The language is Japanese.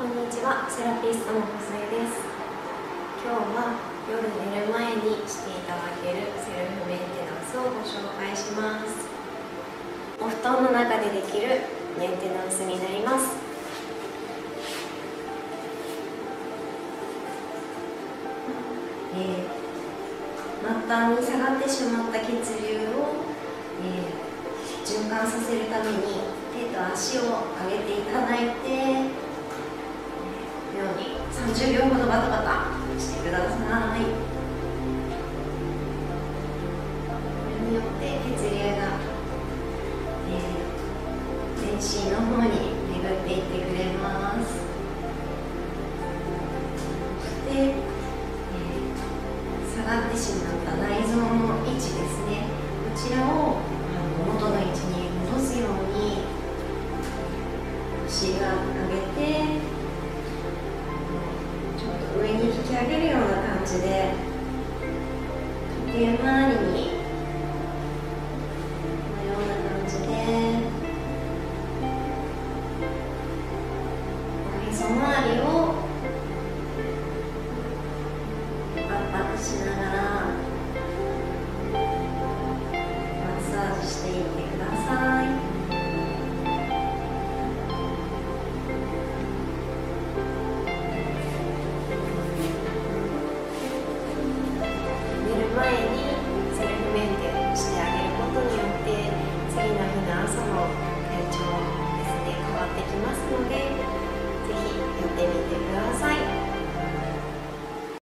こんにちは、セラピストの小杉です。今日は夜寝る前にしていただけるセルフメンテナンスをご紹介します。お布団の中でできるメンテナンスになります。えー、末端に下がってしまった血流を、えー、循環させるために手と足を上げていただいてように30秒ほどバタバタしてください。これによって血流が、えー、全身の方に巡っていってくれます。そして、えー、下がってしまった内臓の位置ですね。こちらを元の位置に戻すように腰が上げて上げるような感じで時計回りにこのような感じでおへそ周りを圧迫しながら